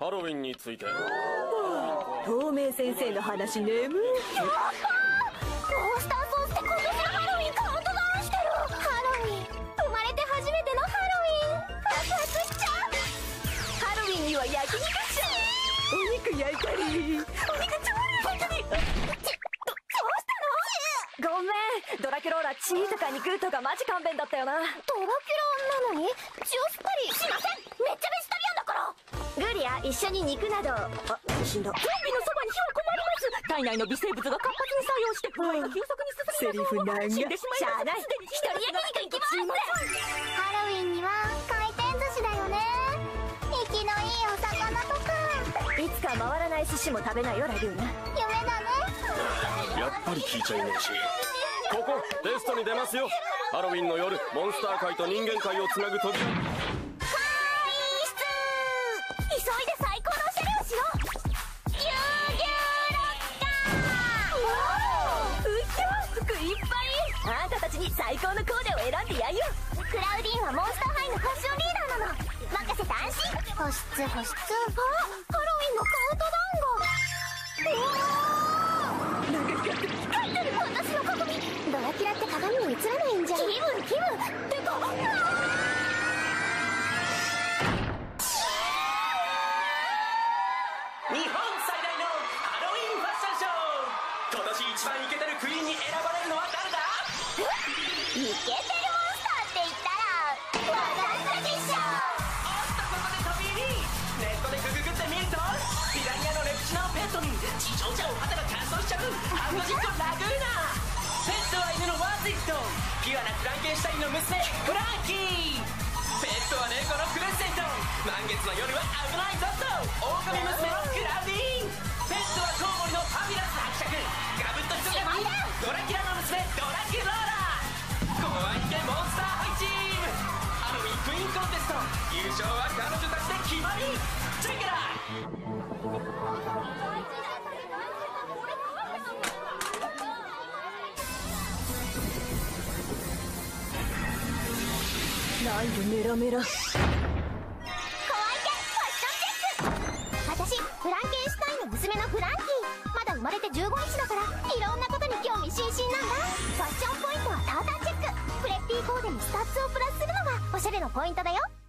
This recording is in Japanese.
ハロウィンについて。透明先生の話眠い。モンスターソースって今年のハロウィンカウントダウンしてる。ハロウィン生まれて初めてのハロウィンワクワクしちゃう。ハロウィンには焼肉っしょお肉焼いたり。お肉超焼いたり。どどうしたごめん。ドラキュローラ血とか肉とかマジ勘弁だったよなのドラキュラなのに血を吸ったりしませんグリア一緒に肉などあ死んだ。ゾンビのそばに火は困ります。体内の微生物が活発に作用して腐敗が急速に進みます。セリフ長死んでしまいしゃあない。一人焼肉行きます。ハロウィンには回転寿司だよね。生きのいいお魚とか。いつか回らない寿司も食べないよラグーナ夢だね。やっぱり聞いちゃいねえし。ここテストに出ますよ。ハロウィンの夜モンスター界と人間界をつなぐ扉最高のコーデを選んでやんよ。クラウディーンはモンスターハイのファッションリーダーなの。任せて安心保湿保湿あハロウィンのカウントダウンがうわー。なんか光ってる光ってる私の鏡ドラキュラって鏡に映らないんじゃ気分気分てかうわ日本最大のハロウィンファッションショー。今年一番イケてるクイーンに選ばれるのは誰だ？イケてるモンスターって言ったら私でしょおっとここで飛び入りネットでグググってみるとピラニアのレプチナをペットに地上じゃお肌が乾燥しちゃうハンドジットラグーナペットは犬のワーズイットピュアなフランケンシュタインの娘フランキーペットは猫のクレッセント満月の夜は危ないゾット狼娘のクラウディーンペットはコウモリのファビラス伯爵ガブッと人が優勝は彼女たちで決まりチェックラなんでメラメラ怖い系ファッションチェック私フランケンシュタインの娘のフランキーまだ生まれて15日だからいろんなことに興味津々なんだファッションポイントはタータンチェック。プレッピーコーデにスタッズをプラスするのがおしゃれのポイントだよ。